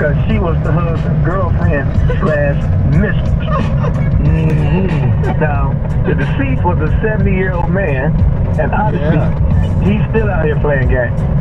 because she was the husband's girlfriend slash mistress. Mm-hmm. Now, the deceased was a 70 year old man, and obviously, he's still out here playing games.